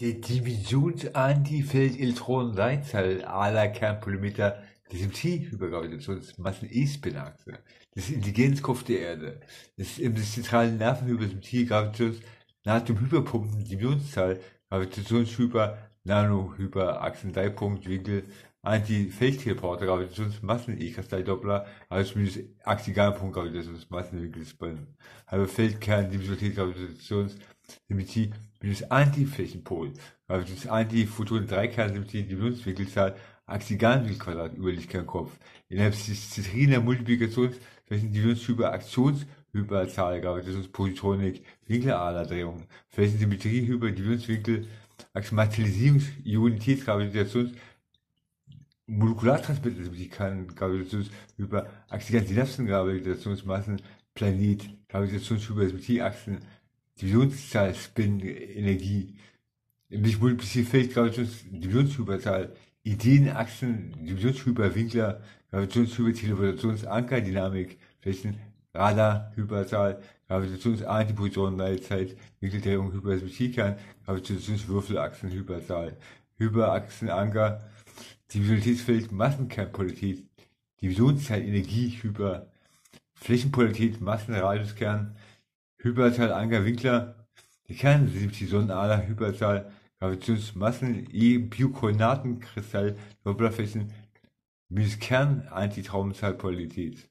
Die Divisions-Antifeldelektronenleitzahl aller Kernpolymeter des MT-Hypergravitationsmassen E-Spin-Achse, des Intelligenzkopf der Erde, des, des zentralen Nervenhypers MT-Gravitations Natriumhyperpumpen Divisionzahl Gravitationshyper Nanohyperachsen Dreipunktwinkel Anti-Feldteleporter Gravitationsmassen E-Kristalldoppler als minus Axialpunkt Gravitationsmassenwinkel Spin halbe Feldkern Dimensionalität Gravitations Symmetrie minus Antiflächenpol Gravitation Anti-Photon Dreikern-Symmetrie Dimensionswinkelzahl Axialwinkelquadrat über Lichtkernkopf innerhalb des Zitriner Multiplikationsflächen Dimensionstype Aktionshyperzahl Gravitationspositronik Winkeladerdrehung Flächensymmetrie Hyper Dimensionswinkel Kann Gravitations über axialen Synapsengravitationsmassen Planet Gravitationshypersymmetrieachsen Divisionszahl Spin Energie. Im sich multipliziert Feld Gravitations Divisionshyperzahl Ideenachsen Divisionshyperwinkler Gravitationshyperteleportationsanker Dynamik Flächen Radar Hyperzahl Gravitations-Antiposition-Leitzeit, Winkeldrehung, Hypersymmetriekern, Gravitationswürfelachsen, Hyperzahl, Hyperachsenanker, Divisionitätsfeld, Massenkernpolarität, Divisionszeit, Energie, Hyper, Flächenpolarität, Massenradiuskern, Hyperzahl, Anker, Winkler, die Kernsymmetrie, Sonnenader, Hyperzahl, Gravitationsmassen, E, Biokoordinatenkristall, Dopplerflächen, minus Kern, Antitraumzahlpolarität.